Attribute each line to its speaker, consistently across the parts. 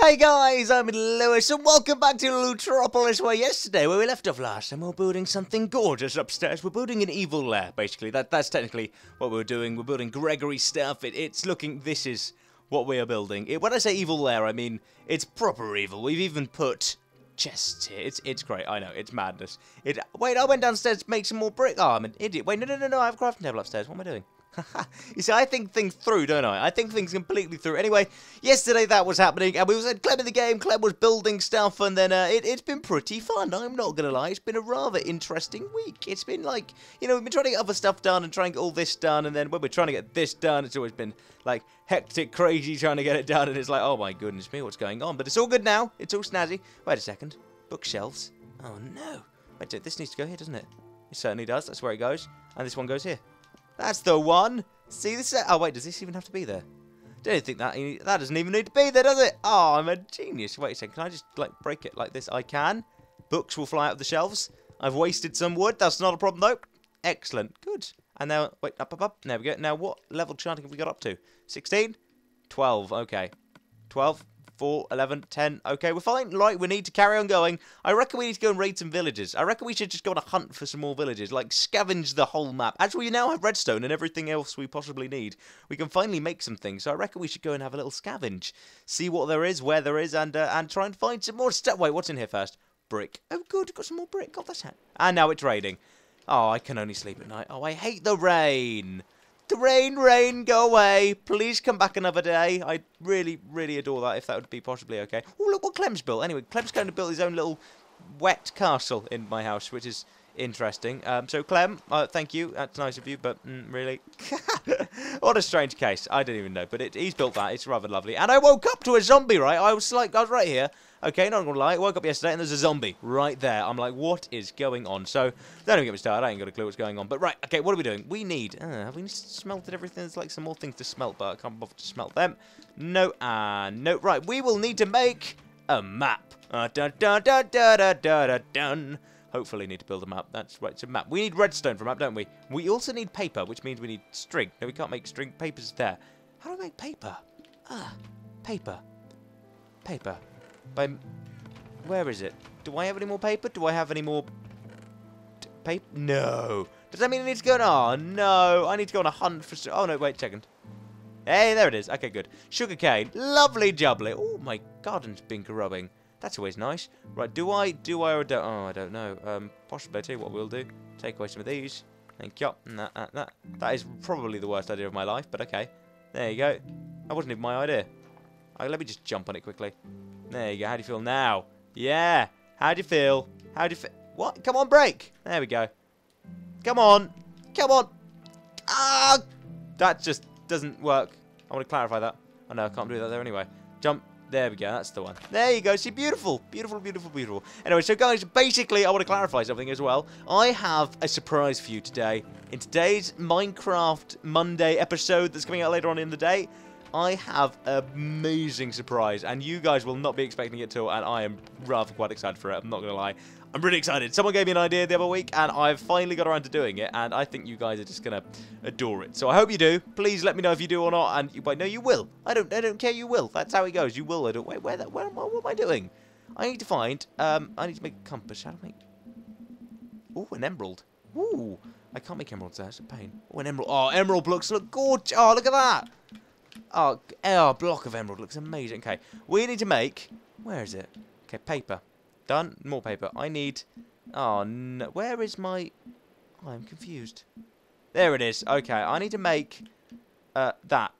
Speaker 1: Hey guys, I'm Lewis, and welcome back to Lootropolis, where yesterday, where we left off last time, we we're building something gorgeous upstairs. We're building an evil lair, basically. That, that's technically what we're doing. We're building Gregory stuff. It, it's looking, this is what we are building. It, when I say evil lair, I mean, it's proper evil. We've even put chests here. It's it's great. I know. It's madness. It. Wait, I went downstairs to make some more brick. Oh, I'm an idiot. Wait, no, no, no, no. I have a crafting table upstairs. What am I doing? you see, I think things through, don't I? I think things completely through. Anyway, yesterday that was happening, and we was at Clem in the game. Clem was building stuff, and then uh, it, has been pretty fun. I'm not gonna lie, it's been a rather interesting week. It's been like, you know, we've been trying to get other stuff done and trying to get all this done, and then when we're trying to get this done, it's always been like hectic, crazy trying to get it done, and it's like, oh my goodness me, what's going on? But it's all good now. It's all snazzy. Wait a second, bookshelves. Oh no. Wait, this needs to go here, doesn't it? It certainly does. That's where it goes, and this one goes here. That's the one. See this? Oh wait, does this even have to be there? Don't think that that doesn't even need to be there, does it? Oh, I'm a genius. Wait a second. Can I just like break it like this? I can. Books will fly out of the shelves. I've wasted some wood. That's not a problem though. Excellent. Good. And now, wait, up, up, up. There we go. Now, what level chanting have we got up to? 16? 12. Okay. 12. 4, 11, 10. Okay, we're fine. Right, we need to carry on going. I reckon we need to go and raid some villages. I reckon we should just go on a hunt for some more villages. Like, scavenge the whole map. Actually, we now have redstone and everything else we possibly need. We can finally make some things. So I reckon we should go and have a little scavenge. See what there is, where there is, and uh, and try and find some more stuff. Wait, what's in here first? Brick. Oh, good. Got some more brick. God, that's it. And now it's raining. Oh, I can only sleep at night. Oh, I hate the rain. The rain, rain, go away. Please come back another day. I really, really adore that, if that would be possibly okay. Oh, look what Clem's built. Anyway, Clem's going to build his own little wet castle in my house, which is interesting. Um, so, Clem, uh, thank you. That's nice of you, but mm, really? what a strange case. I don't even know. But it, he's built that. It's rather lovely. And I woke up to a zombie, right? I was like, I was right here. Okay, not gonna lie, I woke up yesterday and there's a zombie right there. I'm like, what is going on? So, don't even get me started, I ain't got a clue what's going on. But right, okay, what are we doing? We need, uh, have we smelted everything? There's like some more things to smelt, but I can't bother to smelt them. No, and uh, no. Right, we will need to make a map. Uh, dun, dun, dun, dun, dun, dun, dun. Hopefully need to build a map. That's right, it's a map. We need redstone for a map, don't we? We also need paper, which means we need string. No, we can't make string. Paper's there. How do I make paper? Ah, paper. Paper. By... Where is it? Do I have any more paper? Do I have any more... Paper? No. Does that mean I need to go on... Oh, no. I need to go on a hunt for... Oh, no. Wait a second. Hey, there it is. Okay, good. Sugarcane. Lovely jubbly. Oh, my garden's been growing. That's always nice. Right, do I, do I, or don't, oh, I don't know. Um, you what we'll do. Take away some of these. Thank you. That, that, that, that is probably the worst idea of my life, but okay. There you go. That wasn't even my idea. Right, let me just jump on it quickly. There you go. How do you feel now? Yeah. How do you feel? How do you feel? What? Come on, break. There we go. Come on. Come on. Ah! That just doesn't work. I want to clarify that. Oh, no, I can't do that there anyway. Jump. There we go. That's the one. There you go. See, beautiful. Beautiful, beautiful, beautiful. Anyway, so guys, basically, I want to clarify something as well. I have a surprise for you today. In today's Minecraft Monday episode that's coming out later on in the day, I have an amazing surprise, and you guys will not be expecting it till, and I am rather quite excited for it, I'm not going to lie. I'm really excited. Someone gave me an idea the other week, and I've finally got around to doing it, and I think you guys are just going to adore it. So I hope you do. Please let me know if you do or not, and you, no, you will. I don't I don't care, you will. That's how it goes. You will. I don't, wait, where, where am I, what am I doing? I need to find, um, I need to make a compass. How do I make... Oh, an emerald. Ooh, I can't make emeralds there. It's a pain. Oh, an emerald. Oh, emerald blocks look gorgeous. Oh, look at that. Oh, our block of emerald looks amazing. Okay, we need to make... Where is it? Okay, paper. Done. More paper. I need... Oh, no. Where is my... Oh, I'm confused. There it is. Okay, I need to make uh, that.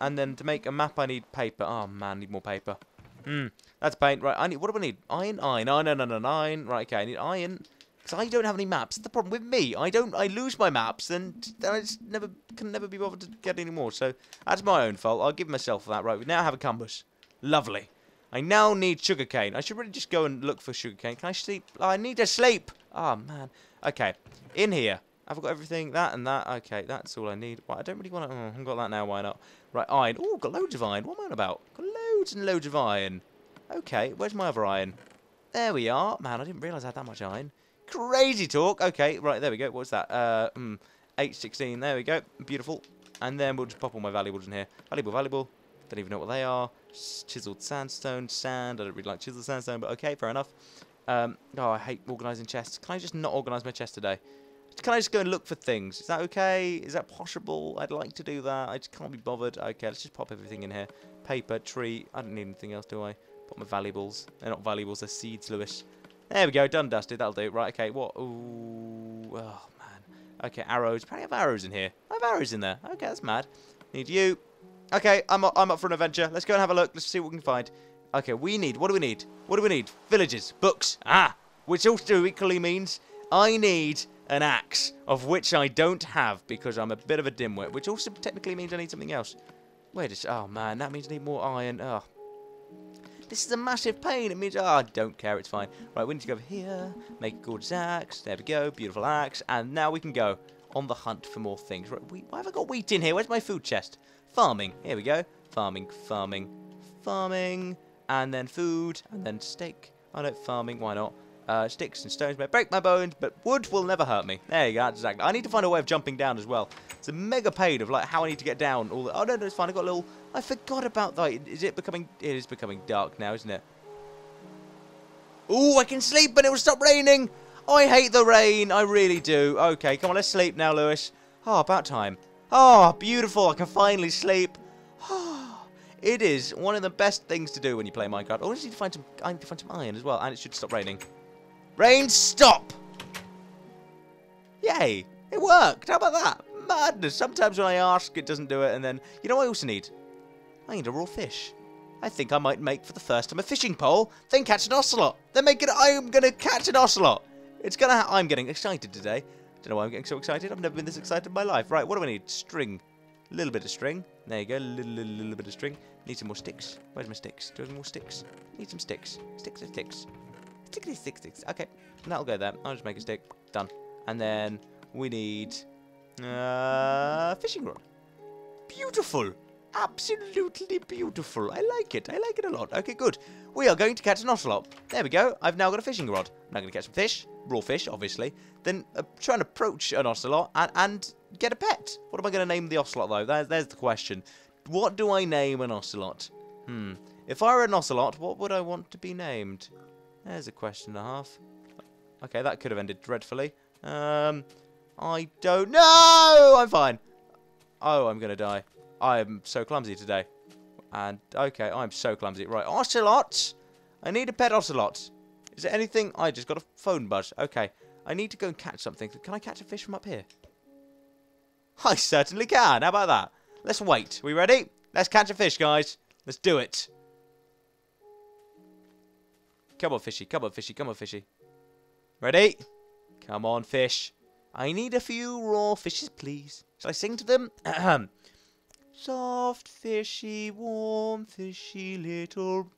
Speaker 1: And then to make a map, I need paper. Oh, man, I need more paper. Hmm, that's paint. Right, I need... What do I need? Iron, iron, iron, iron, iron, iron. Right, okay, I need iron. Because I don't have any maps. That's the problem with me. I don't. I lose my maps, and I just never can never be bothered to get any more. So that's my own fault. I'll give myself that. Right, we now have a compass. Lovely. I now need sugarcane. I should really just go and look for sugarcane. Can I sleep? Oh, I need to sleep. Oh, man. Okay. In here. I've got everything. That and that. Okay, that's all I need. Right, I don't really want to... Oh, I've got that now. Why not? Right, iron. Oh, got loads of iron. What am I on about? Got loads and loads of iron. Okay, where's my other iron? There we are. Man, I didn't realise I had that much iron. Crazy talk. Okay, right, there we go. What's that? Uh, mm, 816. There we go. Beautiful. And then we'll just pop all my valuables in here. Valuable, valuable. Don't even know what they are. Chiseled sandstone, sand. I don't really like chiseled sandstone, but okay, fair enough. Um, oh, I hate organising chests. Can I just not organise my chest today? Can I just go and look for things? Is that okay? Is that possible? I'd like to do that. I just can't be bothered. Okay, let's just pop everything in here. Paper, tree. I don't need anything else, do I? Put my valuables. They're not valuables, they're seeds, Lewis. There we go, done dusted. That'll do. Right, okay, what? Ooh, oh, man. Okay, arrows. Apparently I have arrows in here. I have arrows in there. Okay, that's mad. Need you. Okay, I'm up, I'm up for an adventure. Let's go and have a look. Let's see what we can find. Okay, we need, what do we need? What do we need? Villages, books. Ah, which also equally means I need an axe, of which I don't have because I'm a bit of a dimwit, which also technically means I need something else. Wait a oh man, that means I need more iron. Oh. This is a massive pain. It means, oh, I don't care, it's fine. Right, we need to go over here, make a gorgeous axe. There we go, beautiful axe. And now we can go on the hunt for more things. Right, why have I got wheat in here? Where's my food chest? Farming. Here we go. Farming, farming, farming. And then food, and then steak. I know, farming, why not? Uh, sticks and stones may break my bones, but wood will never hurt me. There you go, exactly. I need to find a way of jumping down as well. It's a mega pain of like how I need to get down. All the, oh no, no, it's fine. I got a little. I forgot about that. Is it becoming? It is becoming dark now, isn't it? Oh, I can sleep, but it will stop raining. I hate the rain. I really do. Okay, come on, let's sleep now, Lewis. Oh, about time. Oh, beautiful. I can finally sleep. Ah, it is one of the best things to do when you play Minecraft. Oh, I need to find some. I need to find some iron as well, and it should stop raining. Rain, stop! Yay! It worked! How about that? Madness! Sometimes when I ask, it doesn't do it, and then... You know what I also need? I need a raw fish. I think I might make for the first time a fishing pole, then catch an ocelot. Then make it... I'm gonna catch an ocelot! It's gonna... I'm getting excited today. Don't know why I'm getting so excited. I've never been this excited in my life. Right, what do I need? String. A little bit of string. There you go. A little, little, little bit of string. Need some more sticks. Where's my sticks? Do I have more sticks? Need some sticks. Sticks and sticks. Stickity stick sticks. Okay, that'll go there. I'll just make a stick. Done. And then we need uh, fishing rod. Beautiful. Absolutely beautiful. I like it. I like it a lot. Okay, good. We are going to catch an ocelot. There we go. I've now got a fishing rod. I'm now going to catch some fish. Raw fish, obviously. Then uh, try and approach an ocelot and, and get a pet. What am I going to name the ocelot, though? There's, there's the question. What do I name an ocelot? Hmm. If I were an ocelot, what would I want to be named? There's a question and a half. Okay, that could have ended dreadfully. Um, I don't know. I'm fine. Oh, I'm going to die. I am so clumsy today. And, okay, I'm so clumsy. Right, ocelots. I need a pet ocelot. Is there anything? I just got a phone buzz. Okay, I need to go and catch something. Can I catch a fish from up here? I certainly can. How about that? Let's wait. We ready? Let's catch a fish, guys. Let's do it. Come on, fishy. Come on, fishy. Come on, fishy. Ready? Come on, fish. I need a few raw fishes, please. Shall I sing to them? Soft fishy, warm fishy, little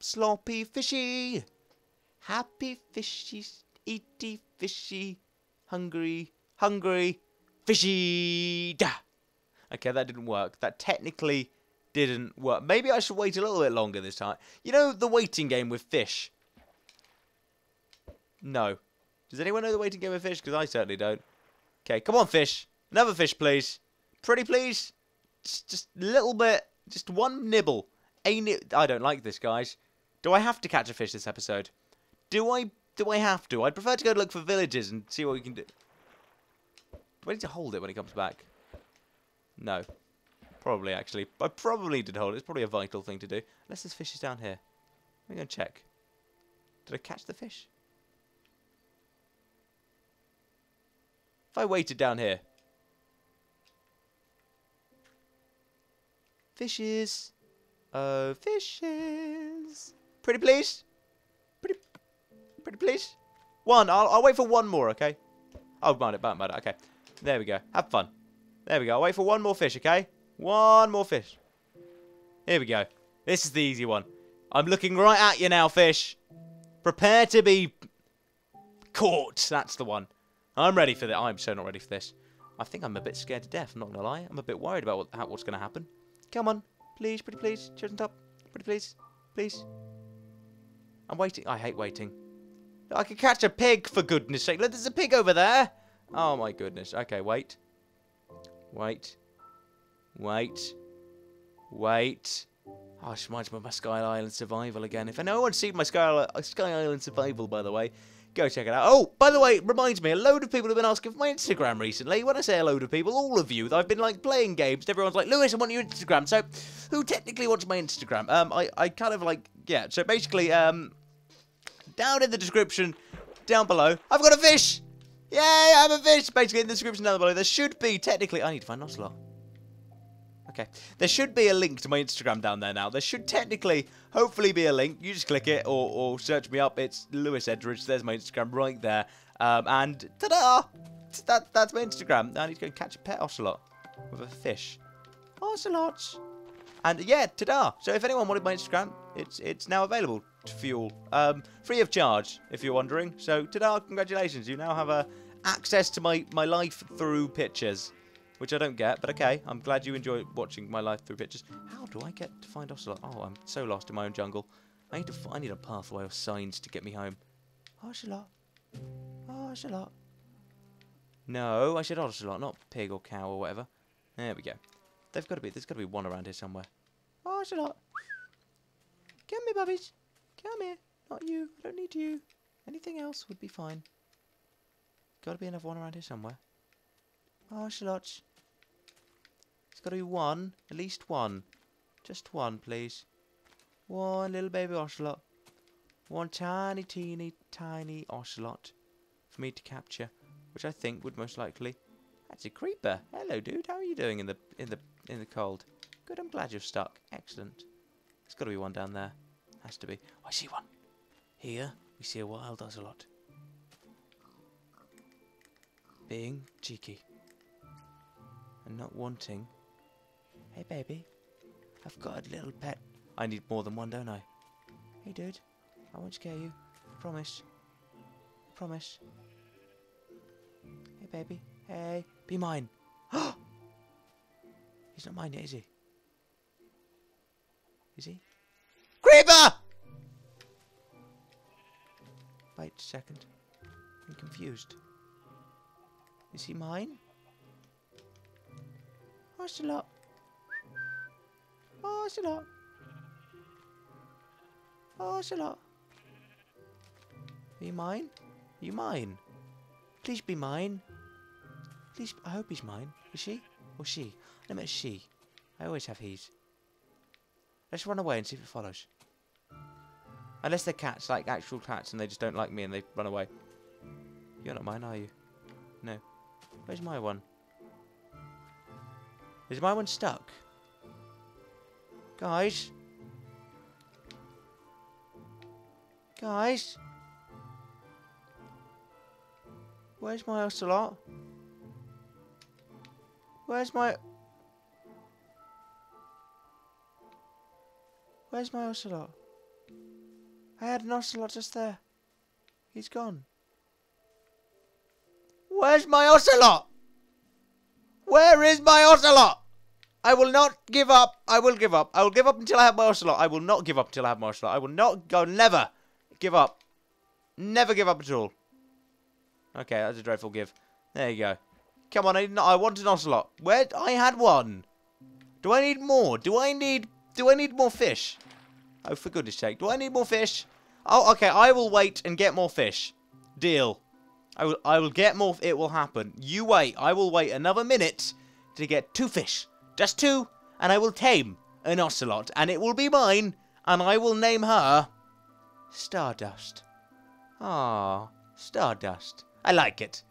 Speaker 1: sloppy fishy. Happy fishy, eaty fishy, hungry, hungry, fishy. Da. Okay, that didn't work. That technically didn't work. Maybe I should wait a little bit longer this time. You know the waiting game with fish? No. Does anyone know the waiting game with fish? Because I certainly don't. Okay, come on, fish. Another fish, please. Pretty please. Just, just a little bit. Just one nibble. A ni I don't like this, guys. Do I have to catch a fish this episode? Do I do I have to? I'd prefer to go look for villages and see what we can do. Do I need to hold it when it comes back? No. Probably, actually. I probably did hold it. It's probably a vital thing to do. Unless this fish is down here. Let me go check. Did I catch the fish? If I waited down here. Fishes. Oh, fishes. Pretty please. Pretty, pretty please. One. I'll, I'll wait for one more, okay? Oh, mind it, mind it. Okay. There we go. Have fun. There we go. I'll wait for one more fish, okay? One more fish. Here we go. This is the easy one. I'm looking right at you now, fish. Prepare to be caught. That's the one. I'm ready for this. I'm so not ready for this. I think I'm a bit scared to death, I'm not going to lie. I'm a bit worried about what, how, what's going to happen. Come on. Please, pretty please. Cheers on top. Pretty please. Please. I'm waiting. I hate waiting. I could catch a pig, for goodness sake. Look, there's a pig over there. Oh, my goodness. Okay, wait. Wait. Wait. Wait. Oh, it reminds me of my Sky Island Survival again. If anyone's seen my Sky, Sky Island Survival, by the way, go check it out. Oh, by the way, reminds me, a load of people have been asking for my Instagram recently. When I say a load of people, all of you, I've been like playing games. Everyone's like, Lewis, I want your Instagram. So, who technically wants my Instagram? Um, I, I kind of like, yeah. So basically, um, down in the description, down below, I've got a fish. Yay, I'm a fish. Basically, in the description down below, there should be technically. I need to find Ocelot. Okay. There should be a link to my Instagram down there now. There should technically, hopefully, be a link. You just click it or, or search me up. It's Lewis Edridge. There's my Instagram right there. Um, and ta-da! That, that's my Instagram. Now I need to go and catch a pet ocelot with a fish. Ocelots! And yeah, ta-da! So if anyone wanted my Instagram, it's it's now available to all. Um, free of charge, if you're wondering. So ta-da, congratulations. You now have uh, access to my, my life through pictures which I don't get, but okay. I'm glad you enjoy watching my life through pictures. How do I get to find Ocelot? Oh, I'm so lost in my own jungle. I need to. I need a pathway or signs to get me home. Ocelot. Ocelot. No, I said Ocelot, not pig or cow or whatever. There we go. They've got to be. There's got to be one around here somewhere. Ocelot. Come here, bubbies. Come here. Not you. I don't need you. Anything else would be fine. Got to be another one around here somewhere. Got to be one. At least one. Just one, please. One little baby ocelot. One tiny, teeny, tiny ocelot for me to capture, which I think would most likely. That's a creeper. Hello, dude. How are you doing in the in the in the cold? Good. I'm glad you're stuck. Excellent. There's got to be one down there. Has to be. Oh, I see one. Here we see a wild ocelot. Being cheeky and not wanting Hey, baby. I've got a little pet. I need more than one, don't I? Hey, dude. I won't scare you. Promise. Promise. Hey, baby. Hey. Be mine. He's not mine yet, is he? Is he? Creeper! Wait a second. I'm confused. Is he mine? Ocelot. Ocelot. Ocelot. Are you mine? Are you mine? Please be mine. Please, I hope he's mine. Is she? Or she? I meant she. I always have he's. Let's run away and see if it follows. Unless they're cats, like actual cats, and they just don't like me and they run away. You're not mine, are you? No. Where's my one? Is my one stuck? Guys? Guys? Where's my ocelot? Where's my... Where's my ocelot? I had an ocelot just there. He's gone. Where's my ocelot? Where is my ocelot? I will not give up. I will give up. I will give up until I have my Ocelot. I will not give up until I have my Ocelot. I will not go. Never give up. Never give up at all. Okay, that's a dreadful give. There you go. Come on, I, I want an Ocelot. Where? I had one. Do I need more? Do I need... Do I need more fish? Oh, for goodness sake. Do I need more fish? Oh, okay. I will wait and get more fish. Deal. I will, I will get more... It will happen. You wait. I will wait another minute to get two fish. Just two, and I will tame an ocelot, and it will be mine, and I will name her Stardust. Ah, Stardust. I like it.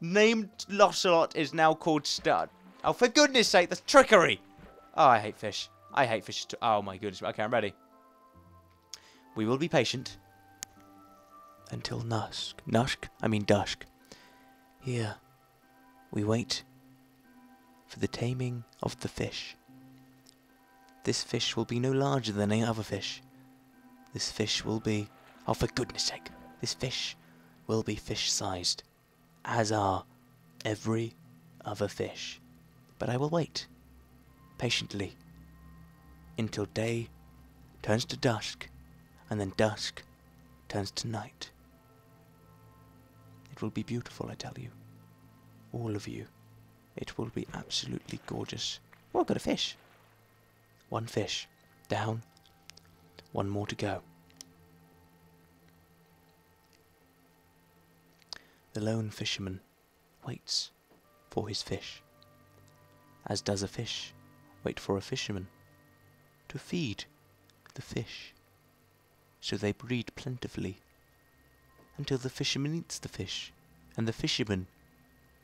Speaker 1: Named Ocelot is now called Star. Oh, for goodness sake, that's trickery! Oh, I hate fish. I hate fish. Too. Oh my goodness. Okay, I'm ready. We will be patient until Nusk. Nusk? I mean dusk. Here, we wait for the taming of the fish. This fish will be no larger than any other fish. This fish will be, oh for goodness sake, this fish will be fish-sized, as are every other fish. But I will wait, patiently, until day turns to dusk, and then dusk turns to night. It will be beautiful, I tell you. All of you. It will be absolutely gorgeous. Oh, I've got a fish. One fish. Down. One more to go. The lone fisherman waits for his fish, as does a fish wait for a fisherman to feed the fish. So they breed plentifully until the fisherman eats the fish, and the fisherman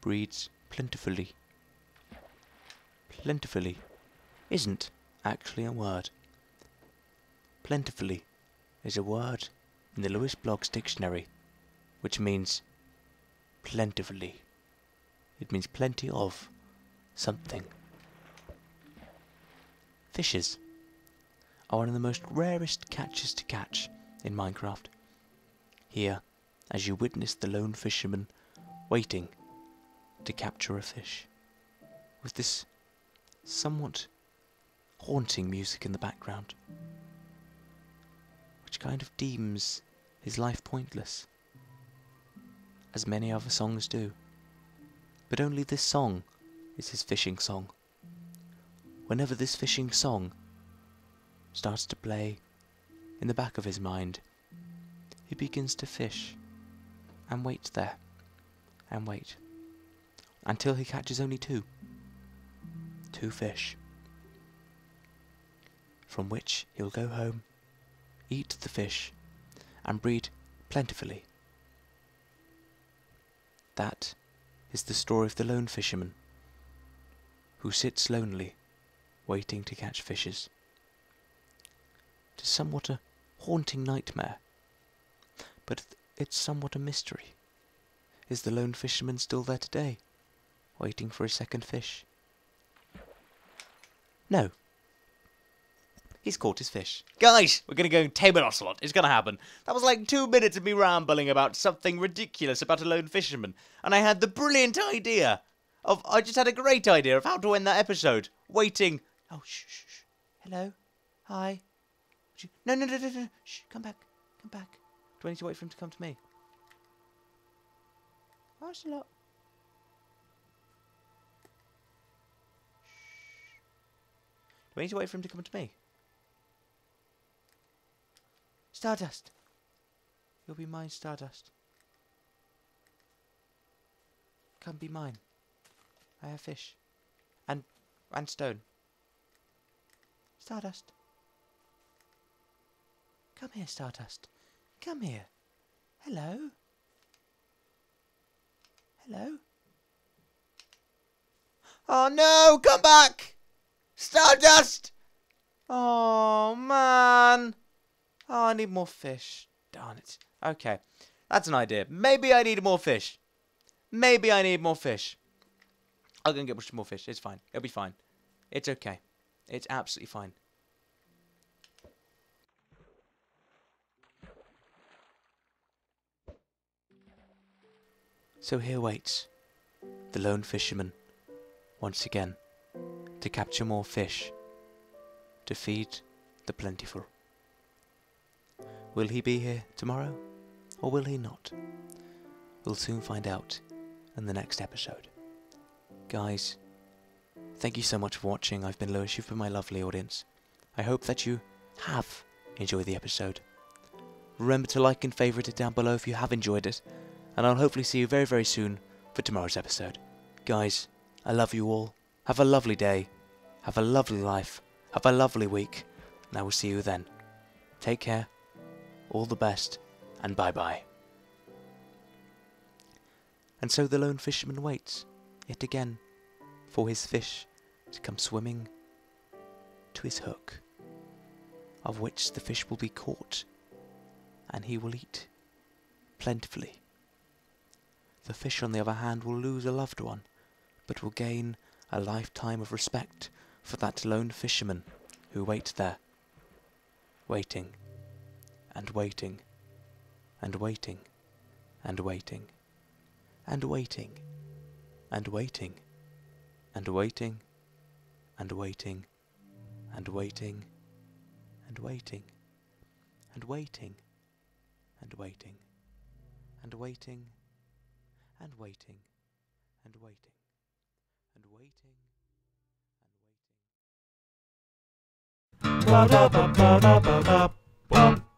Speaker 1: breeds plentifully. Plentifully isn't actually a word. Plentifully is a word in the Lewis Blogs dictionary, which means plentifully. It means plenty of something. Fishes are one of the most rarest catches to catch in Minecraft. Here, as you witness the lone fisherman waiting to capture a fish, with this somewhat haunting music in the background, which kind of deems his life pointless, as many other songs do. But only this song is his fishing song. Whenever this fishing song starts to play in the back of his mind, he begins to fish and wait there and wait until he catches only two. Two fish. From which he'll go home, eat the fish, and breed plentifully. That is the story of the lone fisherman who sits lonely, waiting to catch fishes. It's somewhat a haunting nightmare, but it's somewhat a mystery. Is the lone fisherman still there today, waiting for his second fish? No. He's caught his fish. Guys, we're going to go tame an ocelot. It's going to happen. That was like two minutes of me rambling about something ridiculous about a lone fisherman. And I had the brilliant idea of. I just had a great idea of how to end that episode. Waiting. Oh, shh, shh, shh. Hello? Hi? No, no, no, no, no. Shh, come back. Come back. Do I need to wait for him to come to me? Ocelot. Do I need to wait for him to come to me? Stardust. You'll be mine, Stardust. Come be mine. I have fish. And and stone. Stardust. Come here, Stardust. Come here. Hello. Hello. Oh no, come back! Stardust! Oh man. Oh, I need more fish. Darn it. Okay. That's an idea. Maybe I need more fish. Maybe I need more fish. I'll go and get more fish. It's fine. It'll be fine. It's okay. It's absolutely fine. So here waits the lone fisherman once again to capture more fish to feed the plentiful. Will he be here tomorrow or will he not? We'll soon find out in the next episode. Guys, thank you so much for watching. I've been Lewis, you've been my lovely audience. I hope that you have enjoyed the episode. Remember to like and favourite it down below if you have enjoyed it and I'll hopefully see you very, very soon for tomorrow's episode. Guys, I love you all. Have a lovely day. Have a lovely life. Have a lovely week. And I will see you then. Take care. All the best. And bye bye. And so the lone fisherman waits, yet again, for his fish to come swimming to his hook, of which the fish will be caught, and he will eat plentifully. The fish, on the other hand, will lose a loved one, but will gain a lifetime of respect for that lone fisherman who waits there, waiting, and waiting, and waiting, and waiting, and waiting, and waiting, and waiting, and waiting, and waiting, and waiting, and waiting, and waiting, and waiting and waiting and waiting waiting and waiting.
Speaker 2: Ba -da -ba -ba